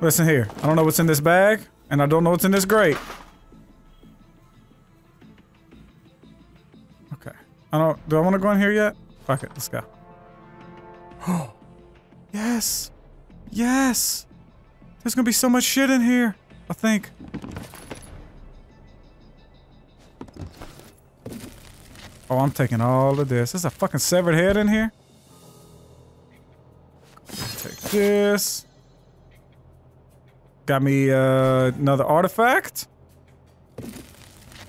Listen here. I don't know what's in this bag, and I don't know what's in this grate. Okay. I don't. Do I want to go in here yet? Fuck it. Let's go. Oh. yes. Yes. There's gonna be so much shit in here. I think. Oh, I'm taking all of this. There's a fucking severed head in here. Take this. Got me uh, another artifact.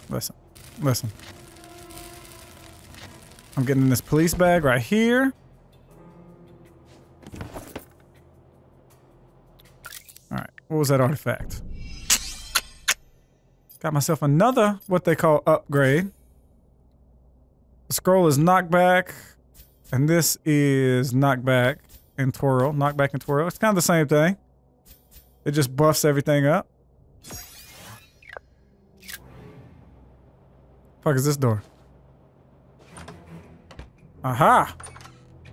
Listen, listen. I'm getting in this police bag right here. Alright, what was that artifact? Got myself another, what they call upgrade. The scroll is knockback, and this is knockback and twirl. Knockback and twirl. It's kind of the same thing. It just buffs everything up. Fuck is this door? Aha!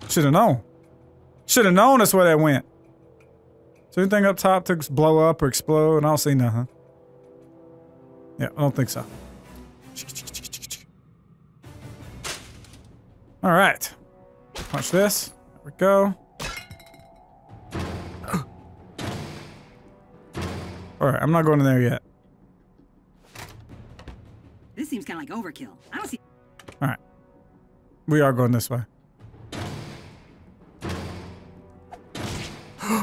Should have known. Should have known that's where that went. Is anything up top to blow up or explode? And I don't see nothing. Yeah, I don't think so. All right. Punch this. There we go. All right, I'm not going in there yet. This seems kind of like overkill. I don't see. All right. We are going this way.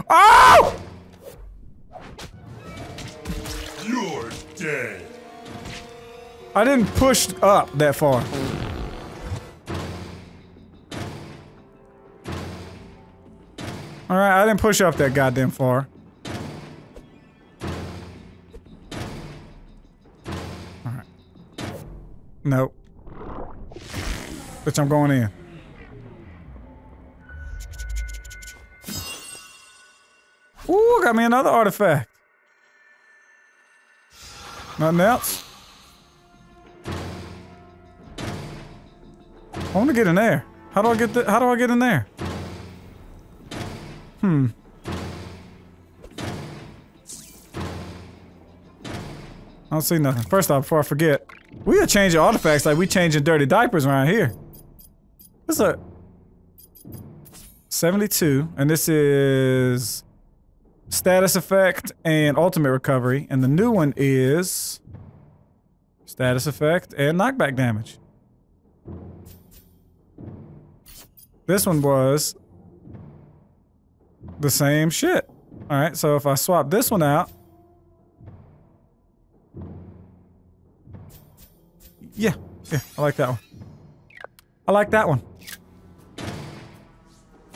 oh! You're dead. I didn't push up that far. All right, I didn't push up that goddamn far. Nope. Bitch, I'm going in. Ooh, got me another artifact. Nothing else? I want to get in there. How do I get the, how do I get in there? Hmm. I don't see nothing. First off, before I forget, we are changing artifacts like we changing dirty diapers around here. Is a 72, and this is status effect and ultimate recovery, and the new one is status effect and knockback damage. This one was the same shit. All right, so if I swap this one out, yeah, yeah, I like that one. I like that one.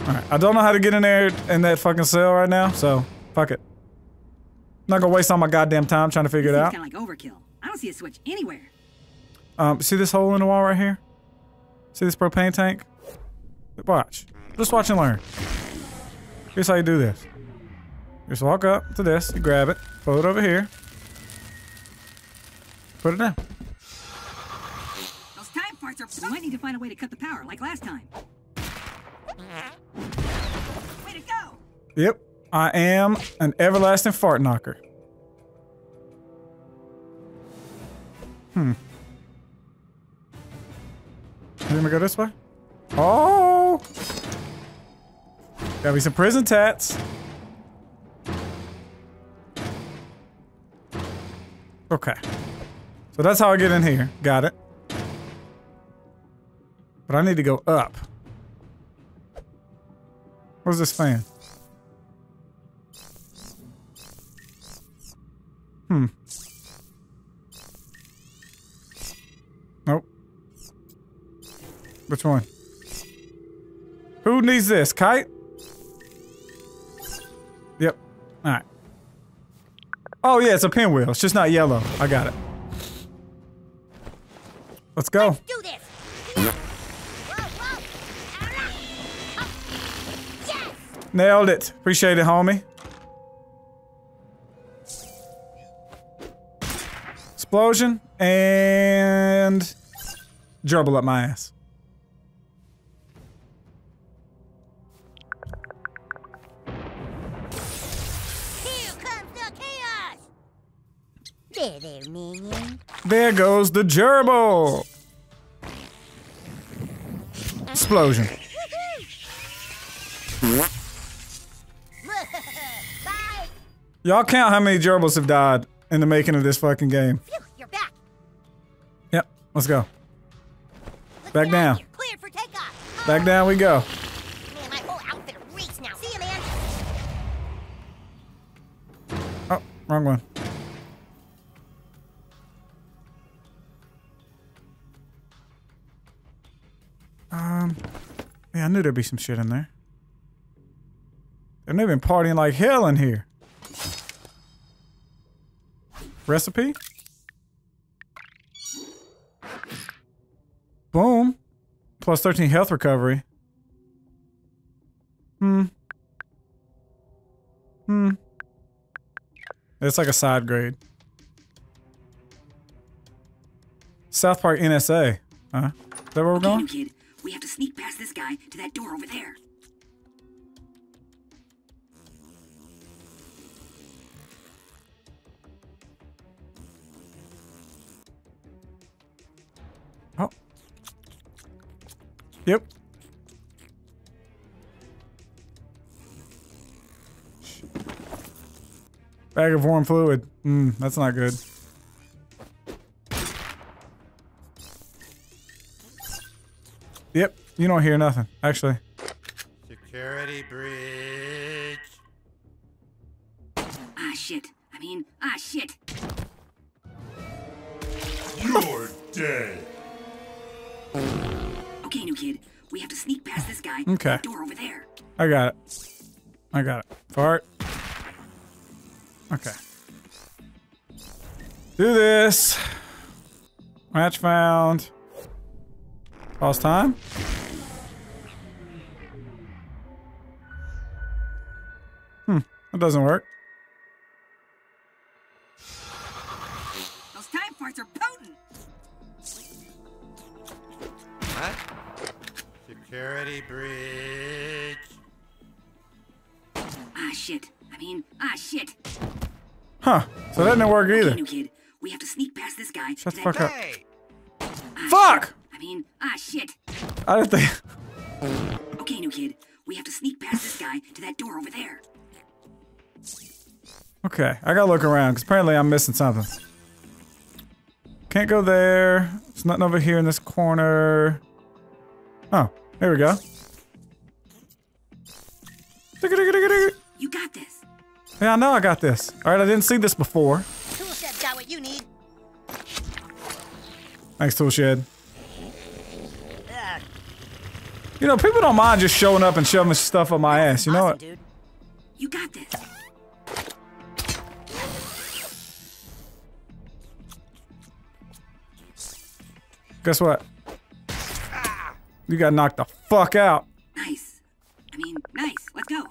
All right, I don't know how to get in there in that fucking cell right now, so fuck it. I'm Not gonna waste all my goddamn time trying to figure it Seems out. kind of like overkill. I don't see a switch anywhere. Um, see this hole in the wall right here? See this propane tank? Watch. Just watch and learn. Here's how you do this. Just walk up to this, you grab it, pull it over here, put it down. Farts are. We might need to find a way to cut the power, like last time. Way to go! Yep, I am an everlasting fart knocker. Hmm. You gonna go this way? Oh! Got me some prison tats. Okay. So that's how I get in here. Got it. But I need to go up. Where's this fan? Hmm. Nope. Which one? Who needs this? Kite? Yep. Alright. Oh yeah, it's a pinwheel. It's just not yellow. I got it. Let's go. Do Nailed it. Appreciate it, homie. Explosion and gerbil up my ass. Here There, there, minion. There goes the gerbil. Explosion. Y'all count how many gerbils have died in the making of this fucking game. Phew, you're back. Yep, let's go. Let's Back get out of down. Cleared for takeoff. Back down we go. Man, my whole outfit reeks now. See you, man. Oh, wrong one. Um, yeah, I knew there'd be some shit in there. And they've been partying like hell in here. Recipe? Boom. Plus 13 health recovery. Hmm. Hmm. It's like a side grade. South Park NSA. Huh? Is that where we're going? kid. We have to sneak past this guy to that door over there. Yep. Bag of warm fluid. Mm, that's not good. Yep, you don't hear nothing, actually. Security breach. Ah, shit. I mean, ah, shit. You're dead. Okay, new kid. We have to sneak past this guy Okay. door over there. I got it. I got it. Fart. Okay. Do this. Match found. Pause time. Hmm, that doesn't work. Security breach. Ah, shit. I mean, ah, shit. Huh, so that didn't work either. Okay, new kid. We have to sneak past this guy Shut the fuck up. Hey! Ah, Fuck! shit. I mean, ah, shit. I didn't think. Okay, new kid. We have to sneak past this guy to that door over there. Okay, I gotta look around because apparently I'm missing something. Can't go there. There's nothing over here in this corner. Oh, here we go. You got this. Yeah, I know I got this. All right, I didn't see this before. Tool shed got what you need. Thanks, Toolshed. You know, people don't mind just showing up and shoving stuff up my ass. You know awesome, what? dude. You got this. Guess what? You got knocked the fuck out. Nice. I mean, nice. Let's go.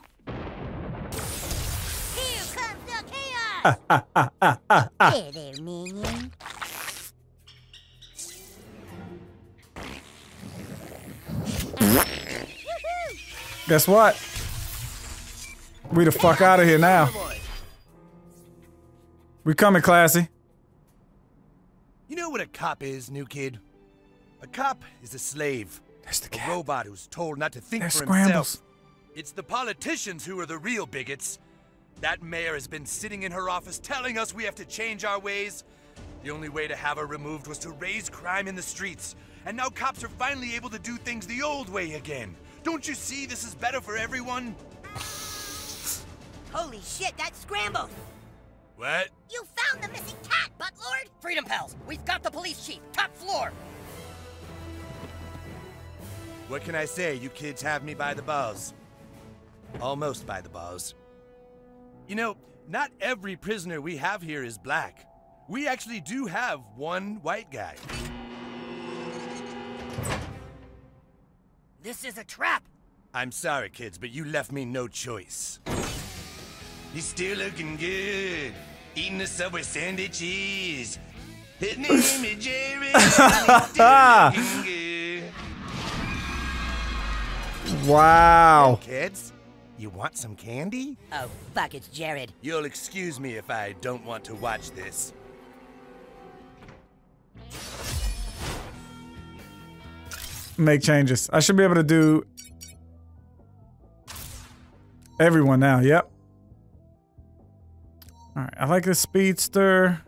Here comes the chaos. there, there, minion. Guess what? We the fuck out of here now. We coming, classy. You know what a cop is, new kid? A cop is a slave. There's the A robot who's told not to think There's for scrambles. himself. It's the politicians who are the real bigots. That mayor has been sitting in her office telling us we have to change our ways. The only way to have her removed was to raise crime in the streets. And now cops are finally able to do things the old way again. Don't you see this is better for everyone? Holy shit, that scrambled. What? You found the missing cat, Buttlord. Freedom Pals, we've got the police chief, top floor. What can I say? You kids have me by the balls. Almost by the balls. You know, not every prisoner we have here is black. We actually do have one white guy. This is a trap. I'm sorry, kids, but you left me no choice. He's still looking good. Eating the Subway sandwiches. His name is Jerry. Wow. Hey, kids, you want some candy? Oh, fuck, it's Jared. You'll excuse me if I don't want to watch this. Make changes. I should be able to do everyone now. Yep. All right. I like the speedster.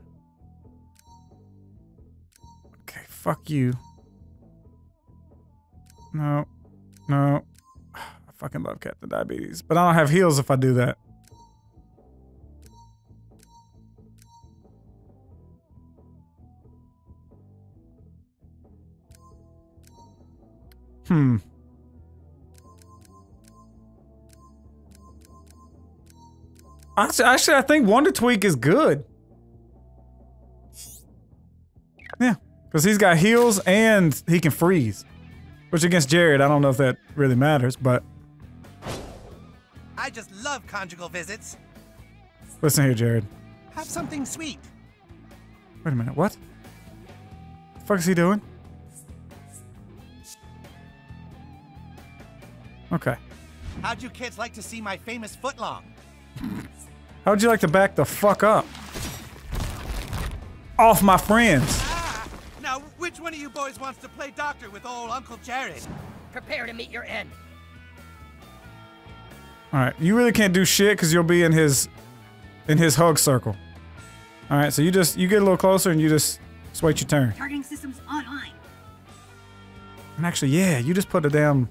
Okay. Fuck you. No. No. Fucking love Captain Diabetes, but I don't have heals if I do that. Hmm. Actually, actually, I think Wonder Tweak is good. Yeah, because he's got heals and he can freeze. Which against Jared, I don't know if that really matters, but I just love conjugal visits. listen here, Jared. Have something sweet. Wait a minute, what? The fuck is he doing? Okay. How'd you kids like to see my famous footlong? How would you like to back the fuck up? Off my friends. Ah! Now, which one of you boys wants to play doctor with old Uncle Jared? Prepare to meet your end. All right, you really can't do shit because you'll be in his, in his hug circle. All right, so you just you get a little closer and you just just wait your turn. Targeting systems online. And actually, yeah, you just put a damn.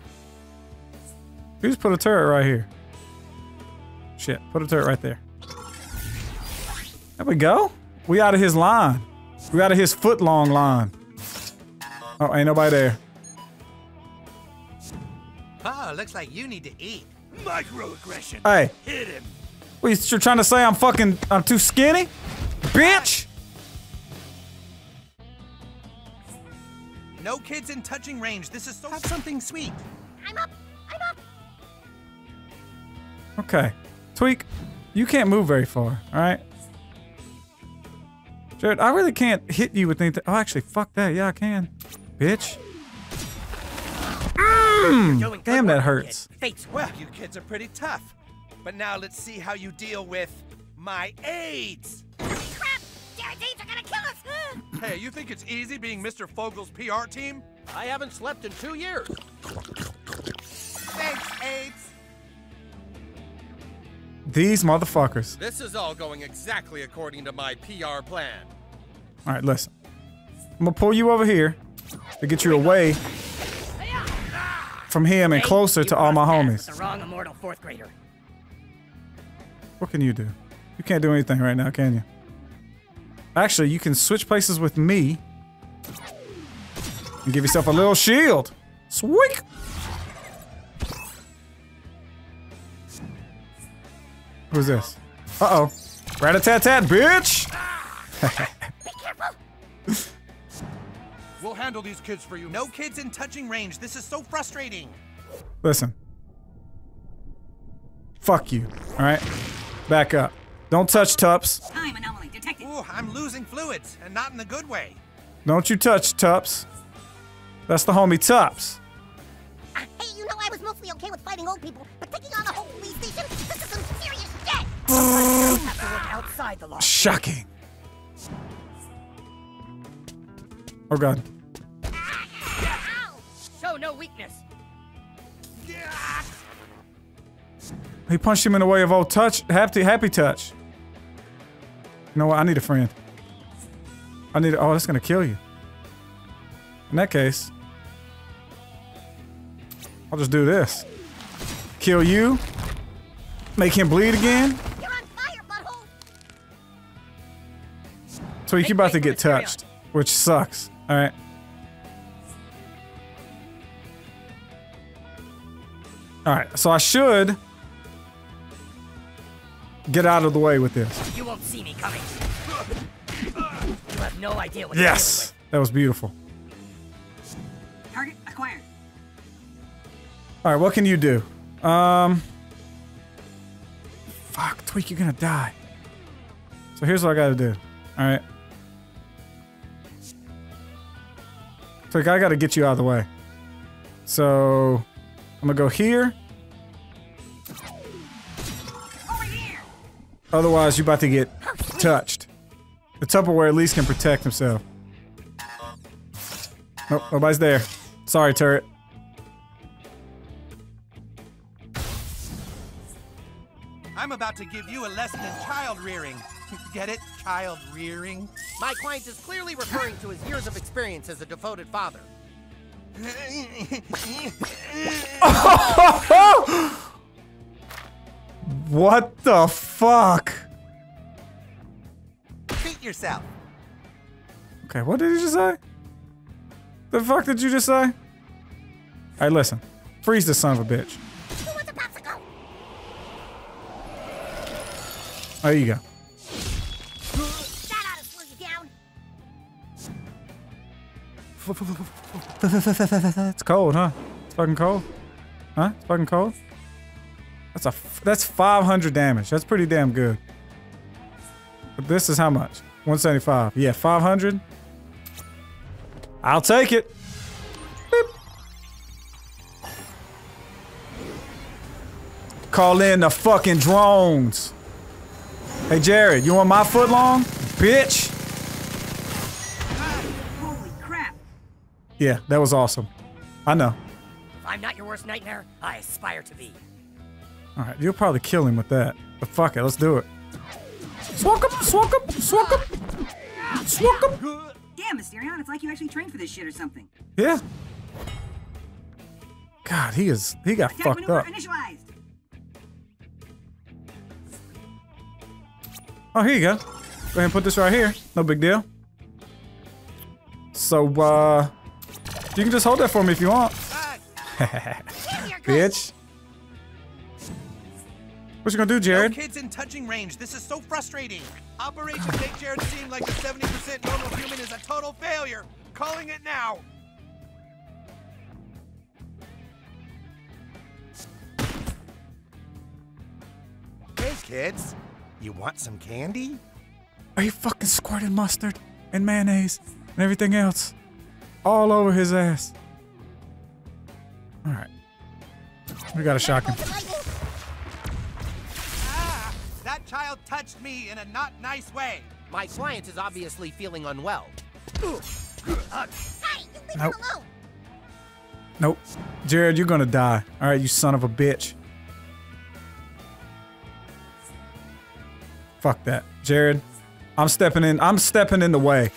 You just put a turret right here. Shit, put a turret right there. There we go. We out of his line. We out of his foot long line. Oh, ain't nobody there. Oh, looks like you need to eat. Microaggression. Hey, Hit him. what you're trying to say? I'm fucking. I'm too skinny, bitch. No kids in touching range. This is so. Have something sweet. I'm up. I'm up. Okay, Tweak, you can't move very far. All right. Jared, I really can't hit you with anything. Oh, actually, fuck that. Yeah, I can. Bitch. Doing good Hmm, Damn, that hurts. kid. Fate's Well, you kids are pretty tough. But now let's see how you deal with my AIDS. Crap! Jared's aides are gonna kill us! Hey, you think it's easy being Mr. Fogle's PR team? I haven't slept in two years. Thanks, AIDS. These motherfuckers. This is all going exactly according to my PR plan. All right, listen. I'm gonna pull you over here to get you away from him and closer to all my homies. The wrong immortal fourth grader. What can you do? You can't do anything right now, can you? Actually, you can switch places with me and give yourself a little shield. Sweet. Who's this? Uh oh. Rat a tat tat, bitch! We'll handle these kids for you. No kids in touching range. This is so frustrating. Listen. Fuck you, alright? Back up. Don't touch Tups. Time anomaly detected. Ooh, I'm losing fluids, and not in a good way. Don't you touch Tups. That's the homie Tups. Hey, you know I was mostly okay with fighting old people, but taking on a whole police station, this is some serious shit! have to look outside the law. Shocking. Oh god. Show no weakness. He punched him in the way of old touch, happy, happy touch. You know what? I need a friend. I need. Oh, that's gonna kill you. In that case, I'll just do this. Kill you. Make him bleed again. You're on fire, butthole! So you keep about to get touched, which sucks. All right. All right. So I should get out of the way with this. You won't see me coming. You have no idea what Yes, that was beautiful. Target acquired. All right, what can you do? Um, fuck, Tweak, you're gonna die. So here's what I gotta do. All right. Tweak, I gotta get you out of the way. So I'm gonna go here. Here. Otherwise, you're about to get touched. The Tupperware at least can protect himself. Nope, nobody's there. Sorry, turret. I'm about to give you a lesson in child rearing. Get it? Child rearing? My client is clearly referring to his years of experience as a devoted father. What the fuck? Treat yourself. Okay, what did you just say? The fuck did you just say? Hey, listen. Freeze this son of a bitch. Who wants a popsicle? There you go. It's cold, huh? It's fucking cold. Huh? It's fucking cold. That's a that's 500 damage. That's pretty damn good. But this is how much? 175. Yeah, 500. I'll take it. Beep. Call in the fucking drones. Hey Jared, you want my foot long? Bitch. Yeah, that was awesome. I know. If I'm not your worst nightmare, I aspire to be. All right, you'll probably kill him with that. But fuck it, let's do it. Swunk him, swunk him, swunk him, swunk him. Damn, Mysterion, it's like you actually trained for this shit or something. Yeah. God, he is. He got Attack fucked up. initialized. Oh, here you go. Go ahead and put this right here. No big deal. So, uh, you can just hold that for me if you want, bitch. What you gonna do, No Jared? kids in touching range. This is so frustrating. Operation make Jared seem like a 70% normal human is a total failure. Calling it now. Hey, kids. You want some candy? Are you fucking squirting mustard and mayonnaise and everything else all over his ass? All right. We gotta shock him. Ah! That child touched me in a not nice way. My client is obviously feeling unwell. Hey, you leave Nope. alone. Nope. Jared, you're gonna die. All right, you son of a bitch. Fuck that. Jared, I'm stepping in. I'm stepping in the way.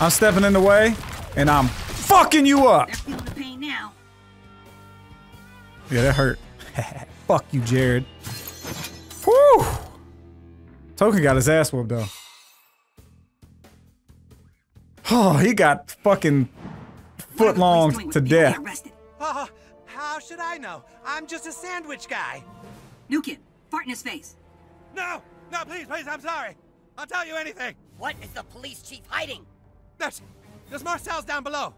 I'm stepping in the way, and I'm fucking you up. They're the pain now. Yeah, that hurt. Fuck you, Jared. Whew. Token got his ass whooped though. Oh, he got fucking foot Whatever the police long to death. get Oh, how should I know? I'm just a sandwich guy. New kid, fart in his face. No, no, please, please, I'm sorry. I'll tell you anything. What is the police chief hiding? There's, there's more cells down below.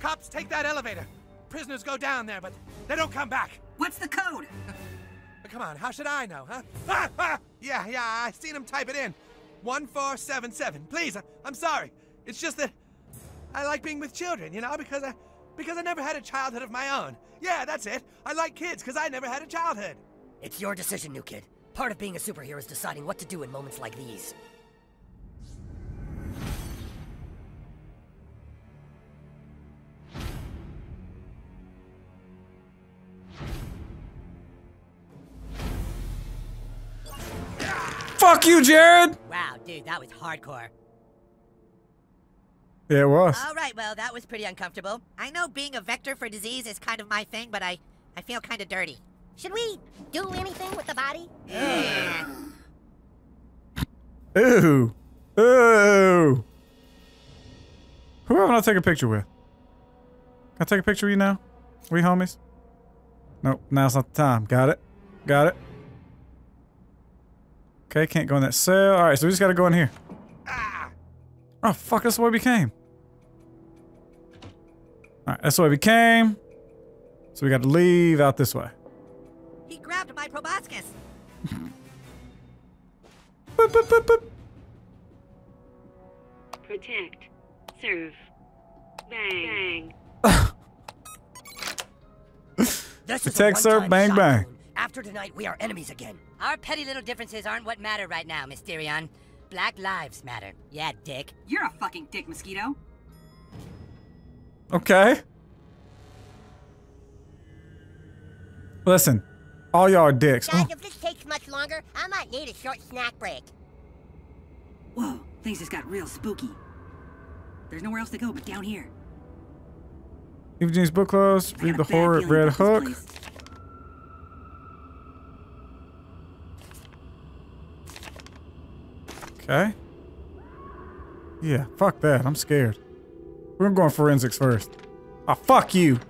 Cops take that elevator. Prisoners go down there, but they don't come back. What's the code? Come on, how should I know, huh? Ah, ah, yeah, yeah, I seen him type it in. 1477. Please, I, I'm sorry. It's just that I like being with children, you know, because I because I never had a childhood of my own. Yeah, that's it. I like kids because I never had a childhood. It's your decision, new kid. Part of being a superhero is deciding what to do in moments like these. Fuck you, Jared. Wow, dude, that was hardcore. Yeah, it was. All right, well, that was pretty uncomfortable. I know being a vector for disease is kind of my thing, but I, I feel kind of dirty. Should we do anything with the body? Ooh. Ooh. Who am I take a picture with? Can I take a picture of you now? We homies? Nope, now's not the time. Got it. Got it. Okay, can't go in that cell. Alright, so we just gotta go in here. Oh, fuck, that's the way we came. Alright, that's the way we came. So we gotta leave out this way. He grabbed my proboscis. Boop, boop, boop, boop. Protect. Serve. Bang. This is Protect, serve, bang, shot bang. After tonight, we are enemies again. Our petty little differences aren't what matter right now, Mysterion. Black lives matter. Yeah, dick. You're a fucking dick, Mosquito. Okay. Listen, all y'all are dicks. Guys, if this takes much longer, I might need a short snack break. Whoa, things just got real spooky. There's nowhere else to go but down here. Evening's book closed. Read the horror at Red Hook. Place. Okay. Yeah, fuck that. I'm scared. We're going forensics first. Ah, fuck you. How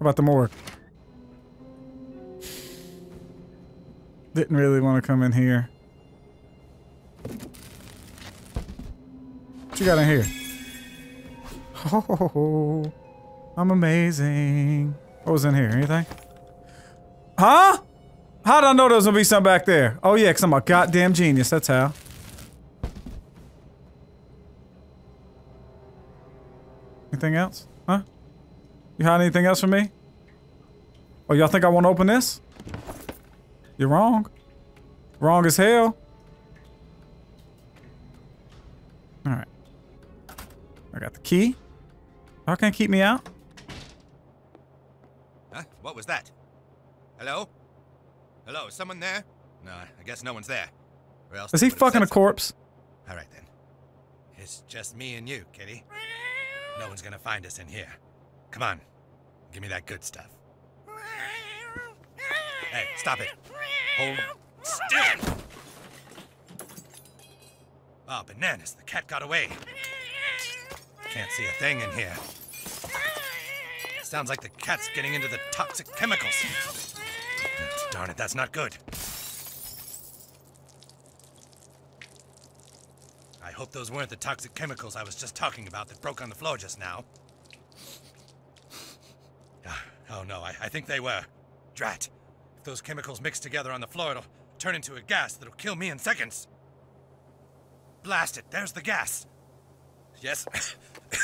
about the morgue? Didn't really want to come in here. What you got in here? Oh, I'm amazing. What was in here? Anything? Huh? How did I know there was gonna be something back there? Oh yeah, cause I'm a goddamn genius. That's how. Anything else? Huh? You hide anything else from me? Oh, y'all think I want to open this? You're wrong. Wrong as hell. All right. I got the key. Y'all can't keep me out. Huh? What was that? Hello? Hello, is someone there? No, I guess no one's there. Or else Is he fucking a corpse? something. All right then. It's just me and you, kitty. No one's gonna find us in here. Come on, give me that good stuff. Hey, stop it! Hold still! Oh, bananas! The cat got away. Can't see a thing in here. Sounds like the cat's getting into the toxic chemicals. Darn it, that's not good. I hope those weren't the toxic chemicals I was just talking about that broke on the floor just now. Ah, Oh no, I, I think they were. Drat. If those chemicals mix together on the floor, it'll turn into a gas that'll kill me in seconds. Blast it, there's the gas. Yes.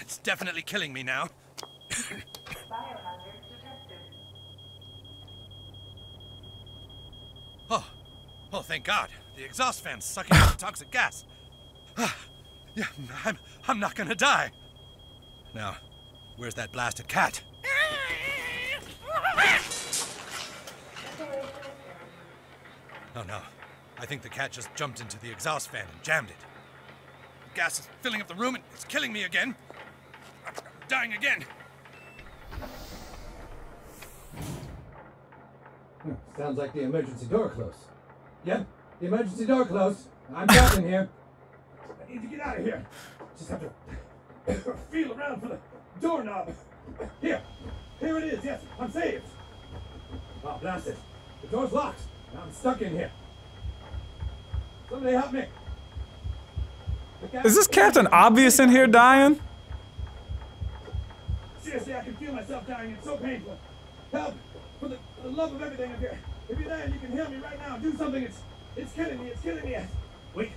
it's definitely killing me now. Oh, oh, thank God. The exhaust fan's sucking out the toxic gas. Ah, yeah, I'm, I'm not gonna die. Now, where's that blasted cat? Oh no. I think the cat just jumped into the exhaust fan and jammed it. The gas is filling up the room and it's killing me again. I'm dying again. Sounds like the emergency door closed. Yep, the emergency door closed. I'm trapped in here. I need to get out of here. Just have to feel around for the doorknob. Here. Here it is. Yes, I'm saved. Ah, oh, blast it. The door's locked. I'm stuck in here. Somebody help me. Is this Captain Obvious in here dying? Seriously, I can feel myself dying. It's so painful. Help! For the, for the love of everything up here. If you're there and you can hear me right now, do something. It's it's killing me. It's killing me. Wait.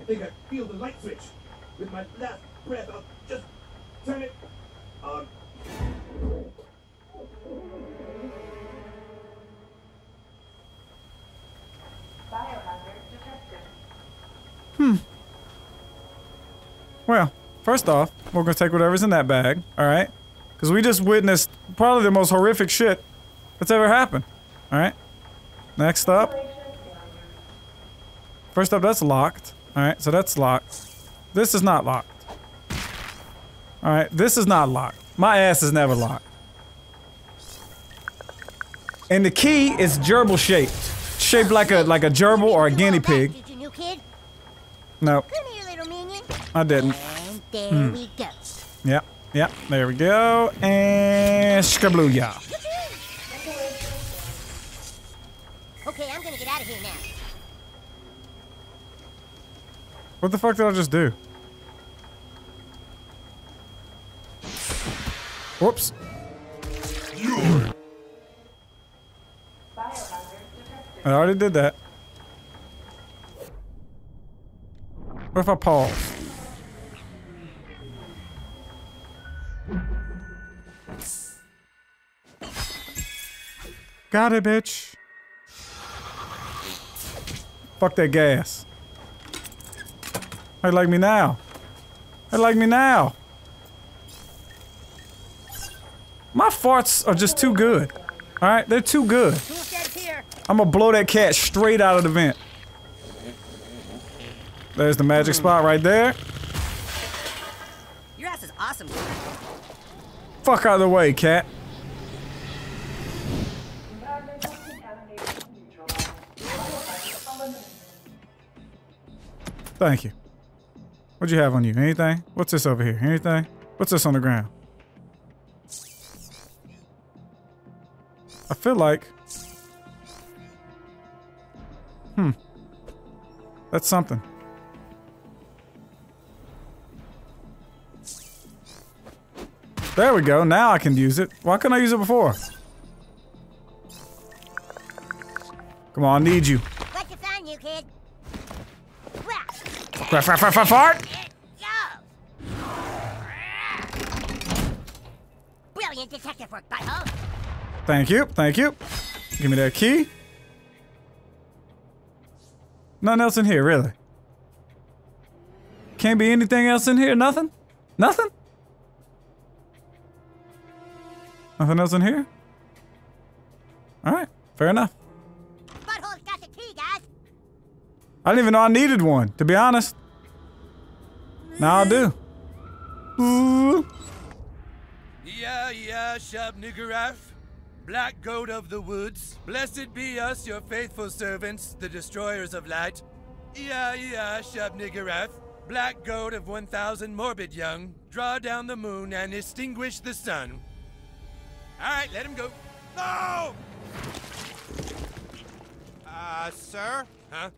I think I feel the light switch. With my last breath, I'll just turn it on. Hmm. Well, first off, we're gonna take whatever's in that bag, alright? Because we just witnessed probably the most horrific shit that's ever happened. Alright? Next up. First up, that's locked. Alright, so that's locked. This is not locked. Alright, this is not locked. My ass is never locked. And the key is gerbil shaped. Shaped like a like a gerbil or a guinea pig. Did you, new kid? No, Come here, little minion. I didn't. And there Hmm. we go. Yep, yep, there we go. And skablooya. What the fuck did I just do? Whoops. I already did that. What if I pause? Got it, bitch. Fuck that gas. How you like me now? How you like me now? My farts are just too good. All right, they're too good. I'm gonna blow that cat straight out of the vent. There's the magic hmm. spot right there. Your ass is awesome. Fuck out of the way, cat. Thank you. What'd you have on you? Anything? What's this over here? Anything? What's this on the ground? I feel like. Hmm. That's something. There we go. Now I can use it. Why couldn't I use it before? Come on, I need you. Fart. Brilliant detective work, butthole. Thank you. Thank you. Give me that key. Nothing else in here, really. Can't be anything else in here? Nothing? Nothing? Nothing else in here? Alright, fair enough. I didn't even know I needed one, to be honest. Now I do. Yeah, yeah, Shub Niggurath. Black goat of the woods. Blessed be us, your faithful servants, the destroyers of light. Yeah, yeah, Shub Niggurath. Black goat of 1,000 morbid young. Draw down the moon and extinguish the sun. Alright, let him go. No! Uh, sir? Huh?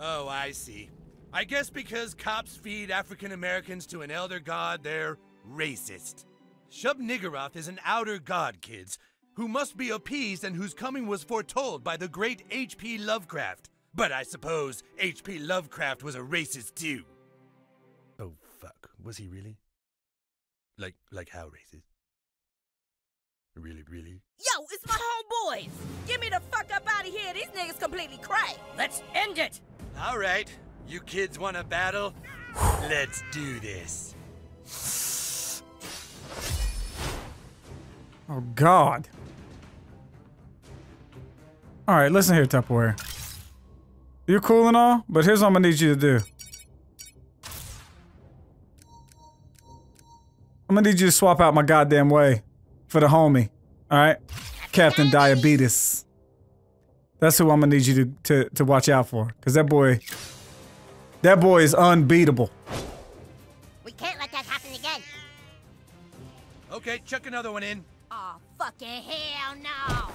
Oh, I see. I guess because cops feed African Americans to an elder god, they're racist. Shub Niggurath is an outer god, kids, who must be appeased and whose coming was foretold by the great H.P. Lovecraft. But I suppose H.P. Lovecraft was a racist too. Oh, fuck. Was he really? Like, like how racist? Really, really? Yo, it's my homeboys. Get me the fuck up out of here. These niggas completely cray. Let's end it. All right. You kids want to battle? Let's do this. Oh, God. Alright, listen here, Tupperware. You're cool and all, but here's what I'm gonna need you to do. I'm gonna need you to swap out my goddamn way for the homie. Alright? Captain Diabetes. That's who I'm gonna need you to, to, to watch out for. Cause that boy that boy is unbeatable. We can't let that happen again. Okay, chuck another one in. Oh, fucking hell no.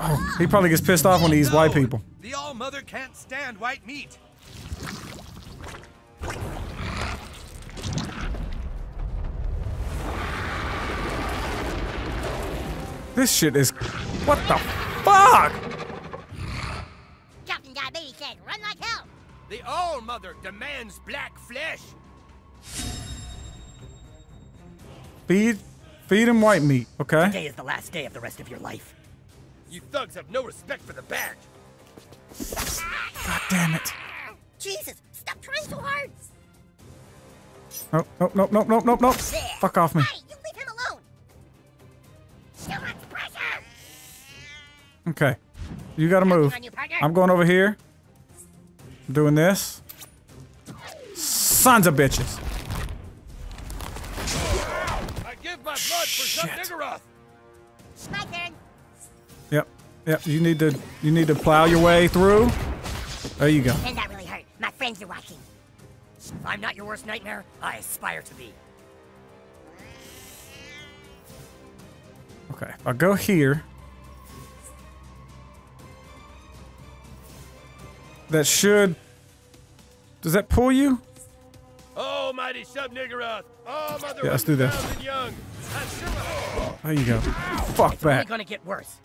Oh, he probably gets pissed off when he eats white people. The All Mother can't stand white meat. This shit is what the fuck? Captain Diabetes said, run like hell. The All Mother demands black flesh. Feed feed him white meat, okay? Today is the last day of the rest of your life. You thugs have no respect for the badge. God damn it. Jesus, stop trying so hard. Nope, nope, nope, nope, nope, nope, nope. Fuck off me. Okay. You gotta move. on you, partner. I'm going over here. I'm doing this. Sons of bitches. I give my blood for Shub My turn. Yep. Yep. You need to you need to plow your way through. There you go. And that really hurt. My friends are watching. If I'm not your worst nightmare, I aspire to be. Okay. I'll go here. That should. Does that pull you? Almighty Shub Niggurath. All Mother Yeah, let's do this. 1,000 young. There you go. Fuck It's only that. gonna get worse.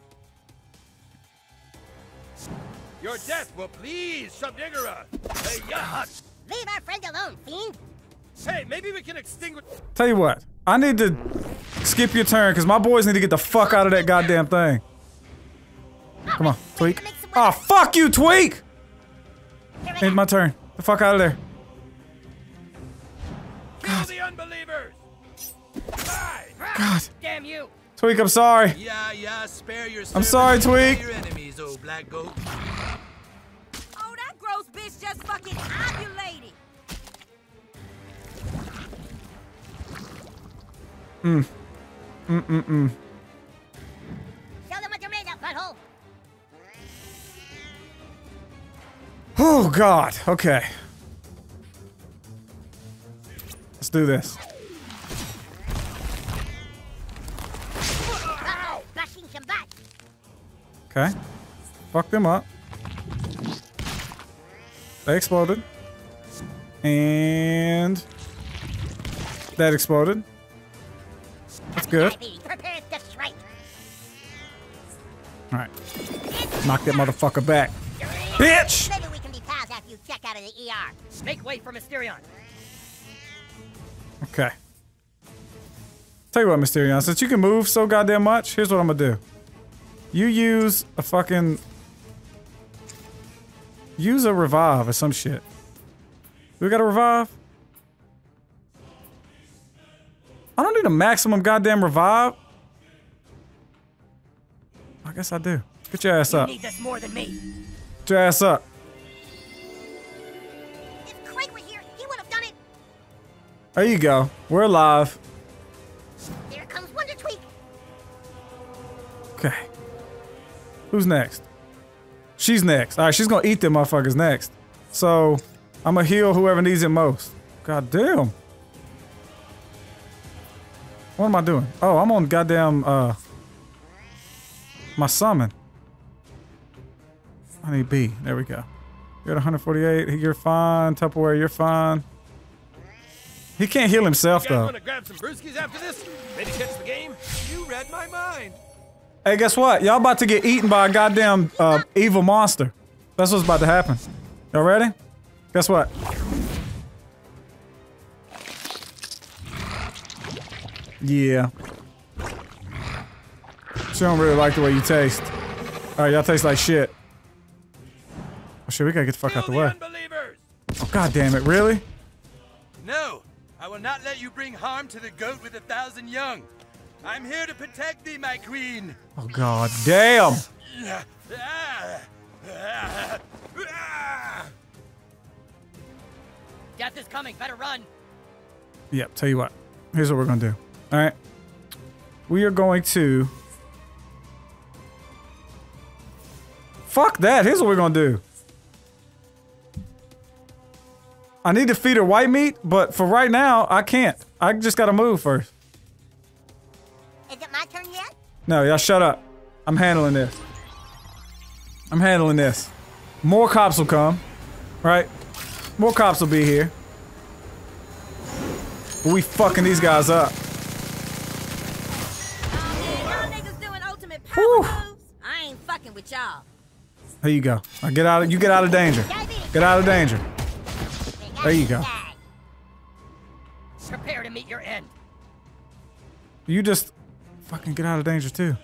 Your death will please Shub Niggurath. Hey, yeah. Leave our friend alone, fiend. Hey, maybe we can extinguish. Tell you what. I need to skip your turn because my boys need to get the fuck out of that goddamn thing. Come on, Tweak. Oh, fuck you, Tweak! It's my turn. The fuck out of there. Kill the unbelievers. God. Damn you! Tweek, I'm sorry. Yeah, yeah, spare your I'm sorry, Tweek. your enemies, oh black goat. Oh, that gross bitch just fucking ovulated. Mm. Mm mm mm. Oh God. Okay. Let's do this. Okay. Fuck them up. They exploded. And that exploded. That's good. Alright. Knock that motherfucker back. Bitch! Out of the ER. Make way for Mysterion. Okay. Tell you what, Mysterion, since you can move so goddamn much, here's what I'm gonna do. You use a fucking. Use a revive or some shit. We got a revive? I don't need a maximum goddamn revive. I guess I do. Get your ass up. You need this more than me. Get your ass up. There you go. We're alive. There comes Wonder Tweek. Okay. Who's next? She's next. All right, she's gonna eat them motherfuckers next. So I'm gonna heal whoever needs it most. God damn. What am I doing? Oh, I'm on goddamn uh my summon. I need B. There we go. You're at 148. You're fine. Tupperware, you're fine. He can't heal himself though. grab some brewskis after this? Maybe catch the game? You read my mind. Hey, guess what? Y'all about to get eaten by a goddamn uh, evil monster. That's what's about to happen. Y'all ready? Guess what? Yeah. She don't really like the way you taste. Alright, y'all taste like shit. Oh shit, we gotta get the fuck out the way. Oh god damn it, really? No, I will not let you bring harm to the goat with a thousand young. I'm here to protect thee, my queen. Oh god damn! Death is coming. Better run. Yep, tell you what. Here's what we're gonna do. Alright. We are going to Fuck that. Here's what we're gonna do. I need to feed her white meat, but for right now, I can't. I just gotta move first. Is it my turn yet? No, y'all shut up. I'm handling this. I'm handling this. More cops will come. Right? More cops will be here. But we fucking these guys up. Oh, y'all niggas doing ultimate power moves? I ain't fucking with y'all. There you go. Now get out of you get out of danger. Get out of danger. There you go. Prepare to meet your end. You just fucking get out of danger too.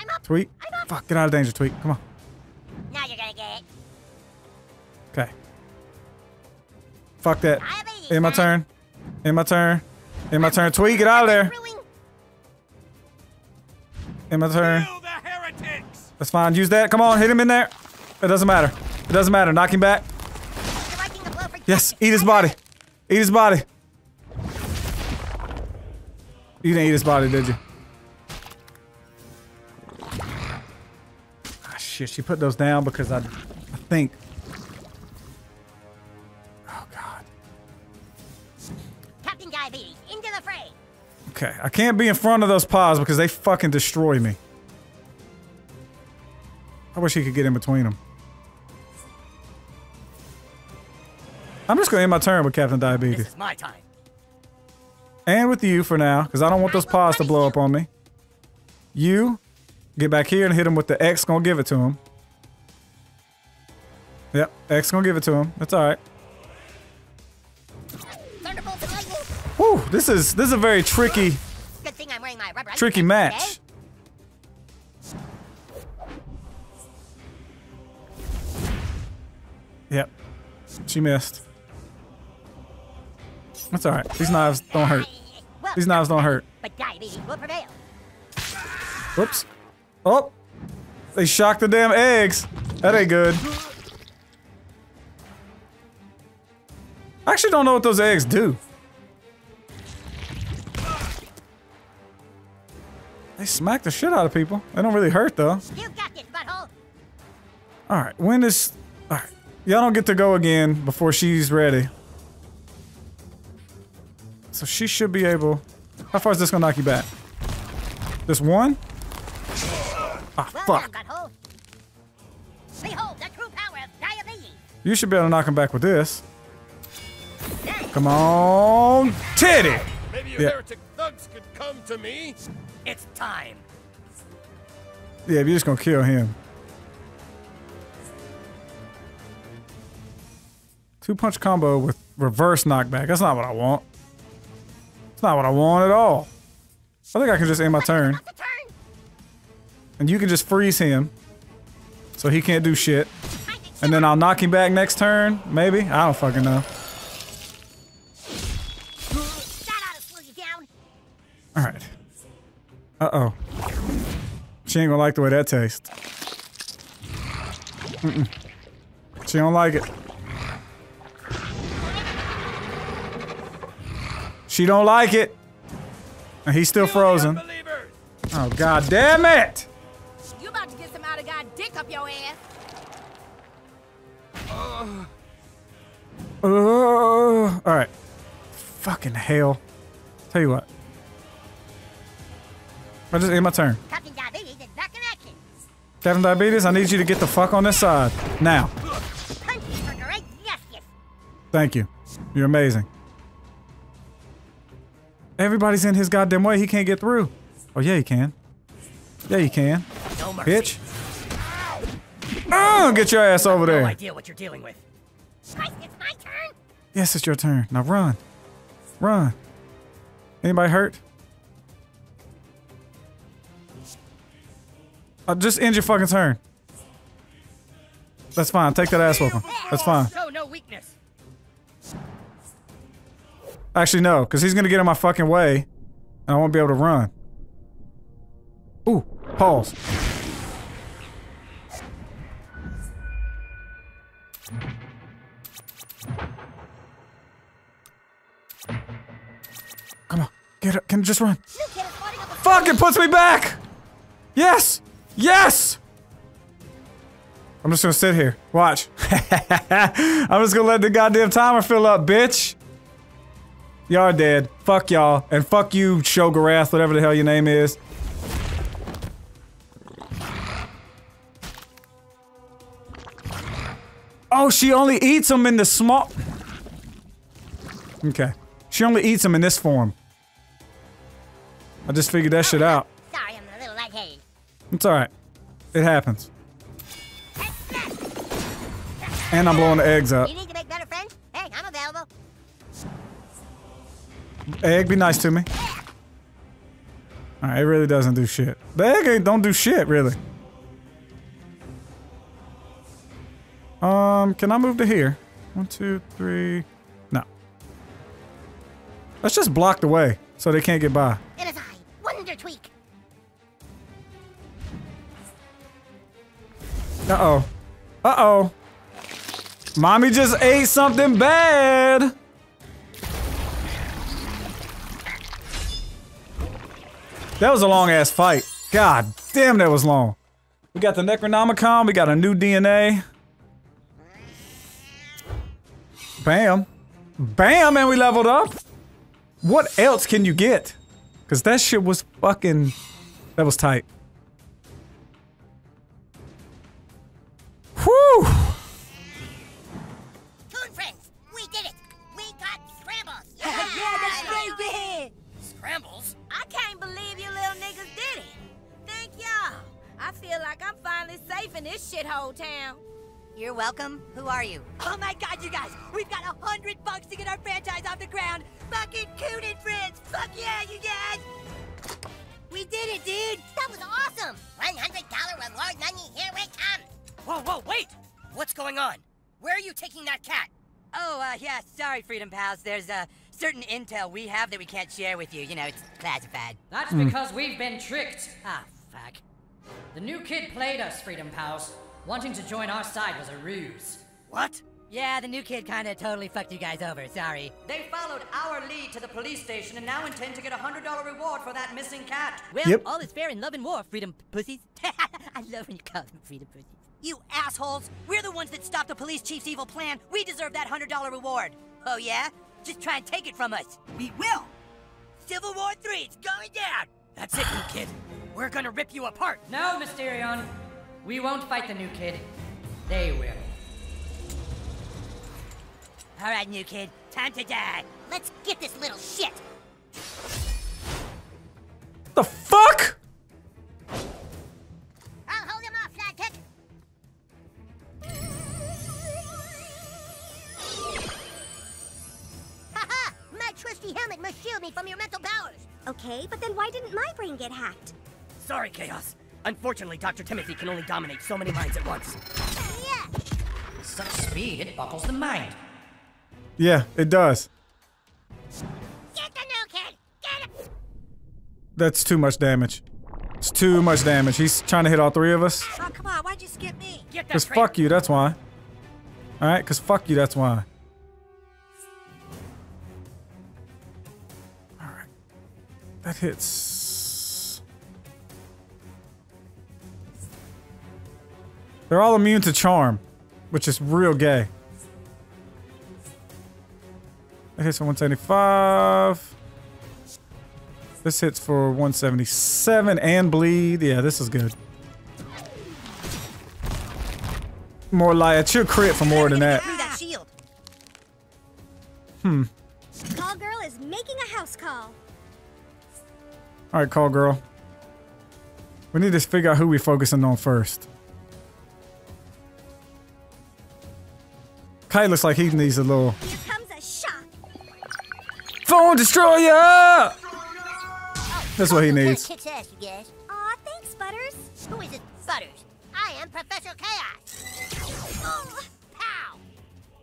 I'm up. Tweek. I'm up. Fuck, get out of danger, Tweek. Come on. Now you're gonna get it. Okay. Fuck that. In my turn. In my turn. In my turn. Tweek, get out of there. In my turn. That's fine. Use that. Come on, hit him in there. It doesn't matter. It doesn't matter. Knock him back. Yes, eat his body. Eat his body. You didn't eat his body, did you? Ah, shit, she put those down because I, I think. Oh, God. Captain Diabetes, into the fray. Okay, I can't be in front of those paws because they fucking destroy me. I wish he could get in between them. I'm just gonna end my turn with Captain Diabetes. It's my time. And with you for now, because I don't want those paws to blow up on me. You, get back here and hit him with the X, gonna give it to him. Yep, X gonna give it to him. That's alright. Whew, this is this is a very tricky, Good thing I'm wearing my rubber. tricky match. Yep. She missed. That's alright. These knives don't hurt. These knives don't hurt. Whoops. Oh. They shocked the damn eggs. That ain't good. I actually don't know what those eggs do. They smack the shit out of people. They don't really hurt though. Butthole. Alright, when is... Alright. Y'all don't get to go again before she's ready. So she should be able... How far is this gonna knock you back? This one? Ah, fuck. done, butthole. Behold the true power of diabetes. You should be able to knock him back with this. Come on, titty! Maybe you Yeah. heretic thugs could come to me. It's time. Yeah, you're just gonna kill him. Two punch combo with reverse knockback. That's not what I want. That's not what I want at all. I think I can just end my turn. And you can just freeze him. So he can't do shit. And then I'll knock him back next turn, maybe? I don't fucking know. Alright. Uh-oh. She ain't gonna like the way that tastes. Mm-mm. She don't like it. She don't like it. And he's still frozen. Oh god damn it! You about to get some out of God dick up your ass. Uh, Alright. Fucking hell. Tell you what. I just end my turn. Captain Diabetes is back in action. Captain Diabetes, I need you to get the fuck on this side. Now. Punch for great justice. Thank you. You're amazing. Everybody's in his goddamn way. He can't get through. Oh, yeah, he can. Yeah, he can. No mercy. Bitch. Oh, get your ass over there. No there. idea what you're dealing with. Christ, it's my turn. Yes, it's your turn. Now run. Run. Anybody hurt? Uh, just end your fucking turn. That's fine. Take that ass whooping. That's fine. Actually, no, because he's gonna get in my fucking way, and I won't be able to run. Ooh, pause. Come on, get up. Can just run. Fuck! It puts me back. Yes, yes. I'm just gonna sit here. Watch. I'm just gonna let the goddamn timer fill up, bitch. Y'all are dead. Fuck y'all. And fuck you, Shogarath, whatever the hell your name is. Oh, she only eats them in the small. Okay. She only eats them in this form. I just figured that shit out. Sorry, I'm a little lightheaded. It's alright. It happens. And I'm blowing the eggs up. Egg, be nice to me. Alright, it really doesn't do shit. The egg ain't don't do shit, really. Um, can I move to here? One, two, three. No. Let's just block the way so they can't get by. It is I, Wonder Tweek. Uh-oh. Uh-oh. Mommy just ate something bad. That was a long ass fight. God damn, that was long. We got the Necronomicon. We got a new DNA. Bam. Bam, and we leveled up. What else can you get? Because that shit was fucking... That was tight. Whew. In this shithole town. You're welcome. Who are you? Oh my god, you guys! We've got a hundred bucks to get our franchise off the ground! Fucking Coon and Friends! Fuck yeah, you guys! We did it, dude. That was awesome. $100 reward money, here it comes. Whoa, whoa, wait! What's going on? Where are you taking that cat? Oh, uh, yeah, sorry, Freedom Pals. There's, uh, certain intel we have that we can't share with you. You know, it's classified. That's because we've been tricked. Ah, fuck. The new kid played us, Freedom Pals. Wanting to join our side was a ruse. What? Yeah, the new kid kinda totally fucked you guys over. Sorry. They followed our lead to the police station and now intend to get a $100 reward for that missing cat. Well, Yep. all is fair in love and war, freedom pussies. I love when you call them freedom pussies. You assholes! We're the ones that stopped the police chief's evil plan. We deserve that $100 reward. Oh, yeah? Just try and take it from us. We will! Civil War 3, it's going down! That's it, new kid. We're gonna rip you apart. No, Mysterion. We won't fight the new kid. They will. All right, new kid. Time to die. Let's get this little shit. The fuck? I'll hold him off, sidekick. Haha! My trusty helmet must shield me from your mental powers. Okay, but then why didn't my brain get hacked? Sorry, Chaos. Unfortunately, Dr. Timothy can only dominate so many minds at once. Yeah. Such speed, it buckles the mind. Yeah, it does. Get the new kid. Get him. That's too much damage. It's too much damage. He's trying to hit all three of us. Oh, come on. Why'd you skip me? Get that Cause traitor. fuck you, that's why. Alright, cause fuck you, that's why. Alright. That hits. They're all immune to charm, which is real gay. That hits for 175. This hits for 177 and bleed. Yeah, this is good. More like it should crit for more than that. Through that shield. Hmm. Call girl is making a house call. All right, call girl. We need to figure out who we're focusing on first. Kai looks like he needs a little Here comes a shock. phone destroyer. That's what he needs. Ass. Aw, thanks, Butters. Who is it? Butters. I am Professor Chaos. Oh, pow!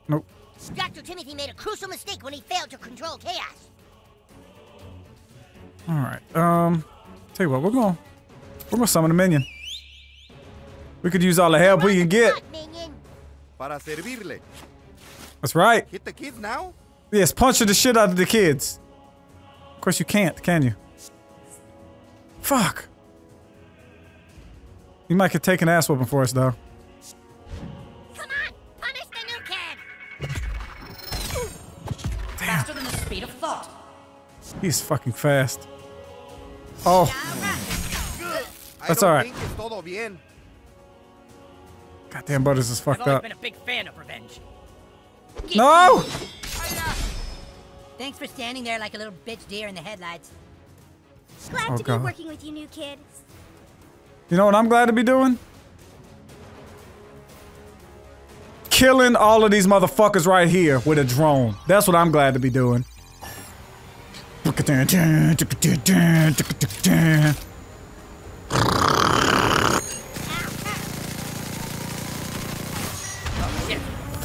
Nope. Dr. Timothy made a crucial mistake when he failed to control chaos. All right. Um, tell you what, we're gonna... We're gonna summon a minion. We could use all the help we can get. Para servirle. That's right. Hit the kids now? Yes, punch the shit out of the kids. Of course you can't, can you? Fuck. You might could take an ass whooping for us though. Come on, punish the new kid. Faster than the speed of thought. He's fucking fast. Oh, That's all right. think it's goddamn Butters is I've fucked always up. been a big fan of revenge. No! Thanks for standing there like a little bitch deer in the headlights. Glad Oh, to God. be working with you, new kid. You know what I'm glad to be doing? Killing all of these motherfuckers right here with a drone. That's what I'm glad to be doing.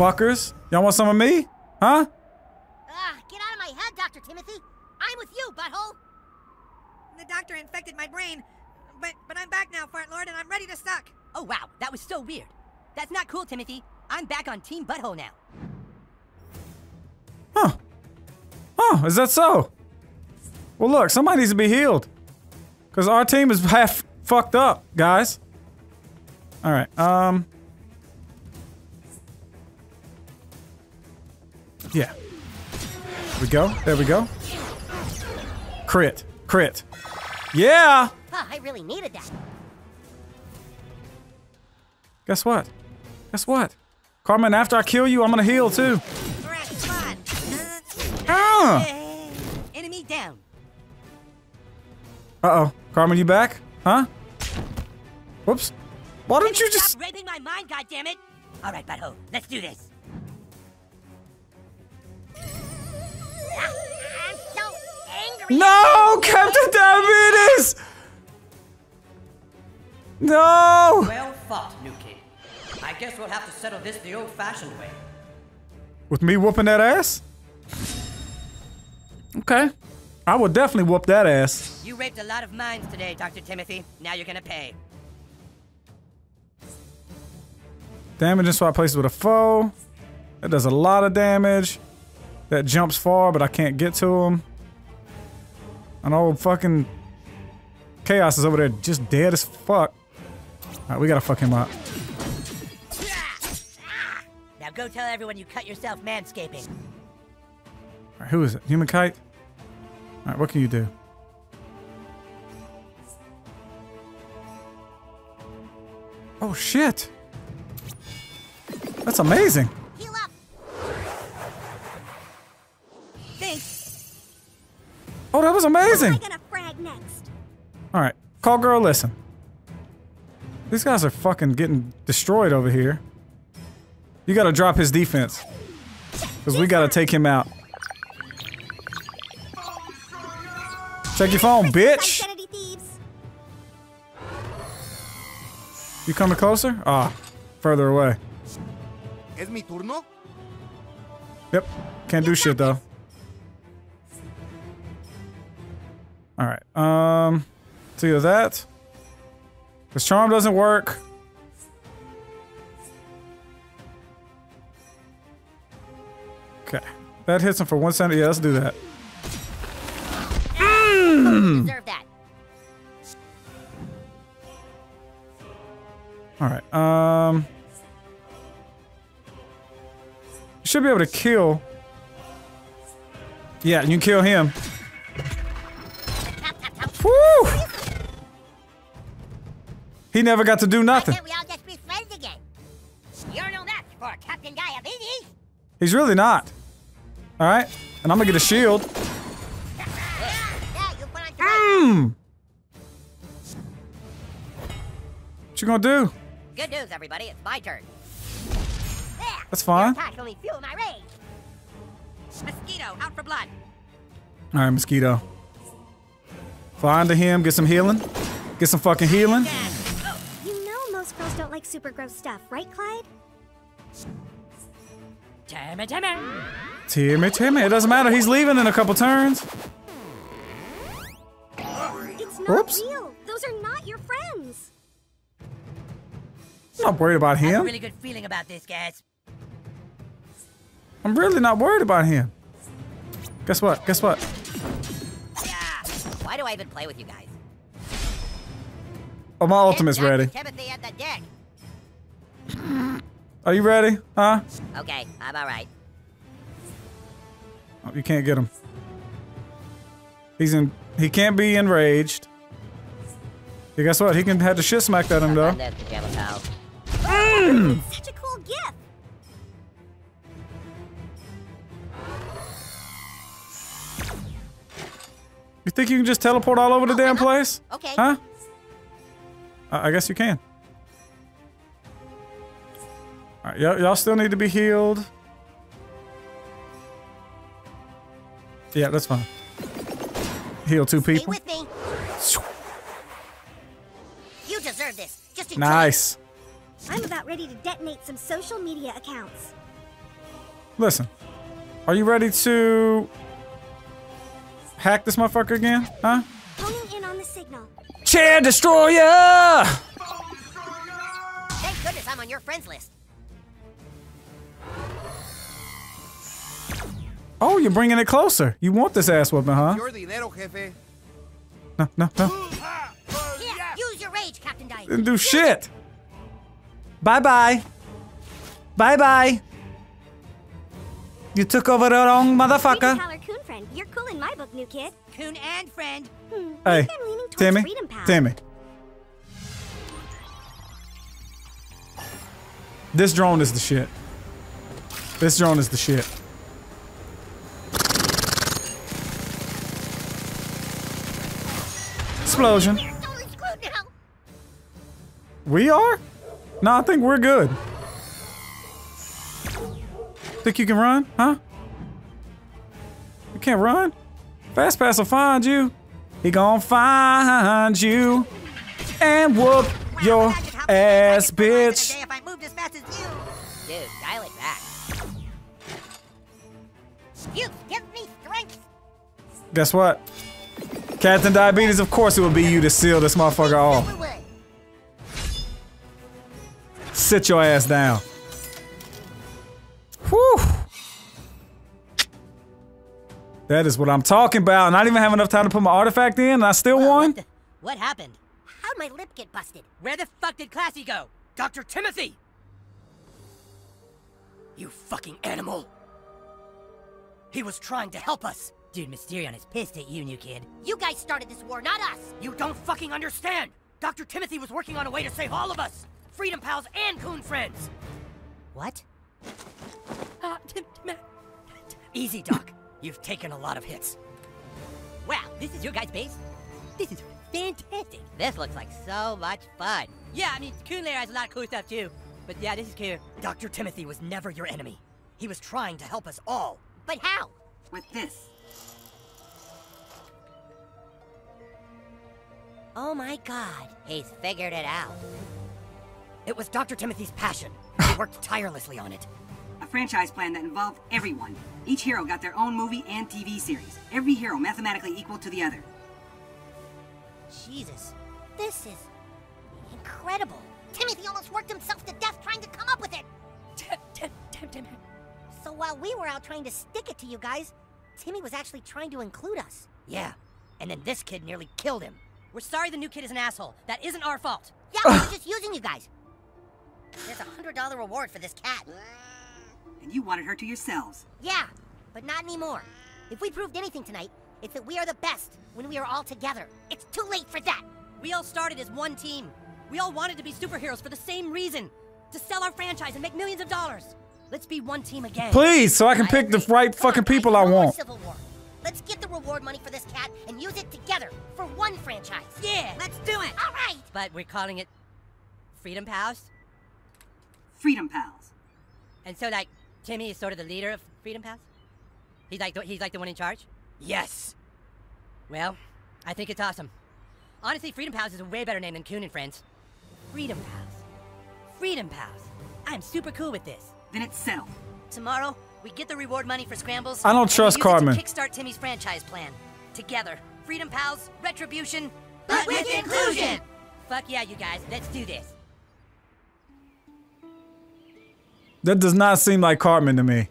Fuckers. Y'all want some of me? Huh? Ah, get out of my head, Dr. Timothy. I'm with you, butthole. The doctor infected my brain, but but I'm back now, Fart Lord, and I'm ready to suck. Oh wow, that was so weird. That's not cool, Timothy. I'm back on Team Butthole now. Huh. Oh, is that so? Well, look, somebody needs to be healed. Because our team is half fucked up, guys. All right, um... Yeah. There we go. There we go. Crit. Crit. Yeah! Huh, I really needed that. Guess what? Guess what? Carmen, after I kill you, I'm gonna heal too. Alright. Ah! Eh, Enemy down. Uh-oh. Carmen, you back? Huh? Whoops. Why don't you just... Stop raping my mind, goddammit! Alright, Butthole, let's do this. I'm so angry. No! Captain Diabetes! No! Well fought, new kid. I guess we'll have to settle this the old-fashioned way. With me whooping that ass? Okay. I would definitely whoop that ass. You raped a lot of minds today, Dr. Timothy. Now you're gonna pay. Damage and swap places with a foe. That does a lot of damage. That jumps far, but I can't get to him. An old fucking Chaos is over there just dead as fuck. Alright, we gotta fuck him up. Now go tell everyone you cut yourself manscaping. Alright, who is it? Human kite? Alright, what can you do? Oh shit! That's amazing! Oh, that was amazing! I'm gonna frag next. Alright, call girl, listen. These guys are fucking getting destroyed over here. You gotta drop his defense. Because we gotta take him out. Check your phone, bitch! You coming closer? Ah, further away. ¿Es mi turno? Yep, can't do shit though. Alright, um, it's either that. Because charm doesn't work. Okay, that hits him for one cent. Yeah, let's do that. You deserve that. Alright, um. You should be able to kill. Yeah, you can kill him. He never got to do nothing. Can't we all just be friends again? You're no match for Captain Diabetes. He's really not. Alright, and I'm gonna get a shield. Yeah, you put on Mmm! What you gonna do? Good news, everybody. It's my turn. That's fine. Attack only fuel my rage. Mosquito, out for blood. Alright, mosquito. Fly into him, get some healing. Get some fucking healing. Don't like super gross stuff, right, Clyde? Timmy, Timmy. Timmy, Timmy. It doesn't matter. He's leaving in a couple turns. It's not Whoops. real. Those are not your friends. I'm not worried about him. I have a him. really good feeling about this, guys. I'm really not worried about him. Guess what? Guess what? Yeah. Why do I even play with you guys? Oh, my ultimate's ready. Timothy at the deck. Are you ready? Huh? Okay, I'm all right. Oh, you can't get him. He's in. He can't be enraged. Hey, guess what? He can have the shit smacked at him though. This pajama pal. Mm. Such a cool gift. You think you can just teleport all over the damn place? Okay. Huh? I I guess you can. All right, y'all still need to be healed. Yeah, that's fine. Heal two people. You deserve this. Just. Nice. I'm about ready to detonate some social media accounts. Listen, are you ready to hack this motherfucker again? Huh? In on the signal. Chair Destroyer! Thank goodness I'm on your friends list. Oh, you're bringing it closer. You want this ass whooping, huh? Your dinero, jefe. No, no, no. Here, use your rage, Captain Diabetes. Didn't do shit. Bye bye. Bye bye. You took over the wrong motherfucker. Coon Friend, you're cool in my book, new kid. Coon and friend. Hey, maybe I'm leaning towards Timmy. Freedom Timmy. This drone is the shit. This drone is the shit. Explosion. Totally screwed now. We are? No, I think we're good. Think you can run? Huh? You can't run? Fast Pass will find you. He gon' find you and whoop your ass, times I could burn in a bitch. If I moved as fast as you. Dude, dial it back. You give me strength. Guess what? Captain Diabetes, of course it would be you to seal this motherfucker off. Sit your ass down. Whew. That is what I'm talking about. And I didn't even have enough time to put my artifact in, and I still won? What happened? How'd my lip get busted? Where the fuck did Classy go? Dr. Timothy! You fucking animal! He was trying to help us! Dude, Mysterion is pissed at you, new kid. You guys started this war, not us! You don't fucking understand! Dr. Timothy was working on a way to save all of us! Freedom Pals and Coon Friends! What? Uh, Tim, Tim, Easy, Doc. You've taken a lot of hits. Wow, this is your guys' base? This is fantastic. This looks like so much fun. Yeah, I mean, Coon Lair has a lot of cool stuff too. But yeah, this is cool. Dr. Timothy was never your enemy. He was trying to help us all. But how? With this. Oh my god, he's figured it out. It was Dr. Timothy's passion. He worked tirelessly on it. A franchise plan that involved everyone. Each hero got their own movie and TV series. Every hero mathematically equal to the other. Jesus, this is incredible. Timothy almost worked himself to death trying to come up with it. Tim, Tim, Tim, Tim. So while we were out trying to stick it to you guys, Timmy was actually trying to include us. Yeah, and then this kid nearly killed him. We're sorry the new kid is an asshole. That isn't our fault. Yeah, we were just using you guys. There's a hundred dollar reward for this cat. And you wanted her to yourselves. Yeah, but not anymore. If we proved anything tonight, it's that we are the best when we are all together. It's too late for that. We all started as one team. We all wanted to be superheroes for the same reason. To sell our franchise and make millions of dollars. Let's be one team again. Please, so I can pick the right fucking people I want. Civil War. Let's get the reward money for this cat and use it together for one franchise. Yeah, let's do it. All right. But we're calling it Freedom Pals. Freedom Pals. And so, like, Timmy is sort of the leader of Freedom Pals. He's like, the, he's like the one in charge. Yes. Well, I think it's awesome. Honestly, Freedom Pals is a way better name than Coon and Friends. Freedom Pals. Freedom Pals. I'm super cool with this. Then it's settled. Tomorrow, we get the reward money for scrambles. I don't and we trust use it to Cartman. kickstart Timmy's franchise plan. Together, Freedom Pals, Retribution, But with inclusion. Fuck yeah, you guys. Let's do this. That does not seem like Cartman to me.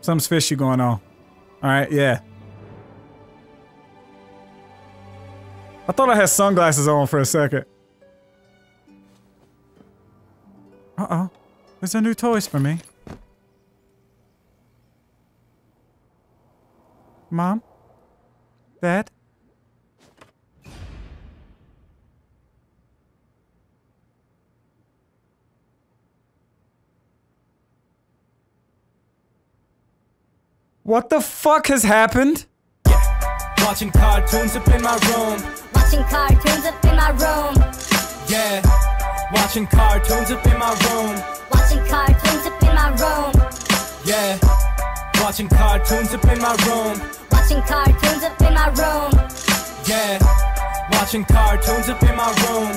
Something's fishy going on. Alright, yeah. I thought I had sunglasses on for a second. Uh-oh. There's a new toys for me. Mom? Dad? What the fuck has happened? Watching cartoons up in my room. Watching cartoons up in my room. Yeah. Watching cartoons up in my room. Watching cartoons up in my room. Yeah. Watching cartoons up in my room. Watching cartoons up in my room. Yeah. Watching cartoons up in my room.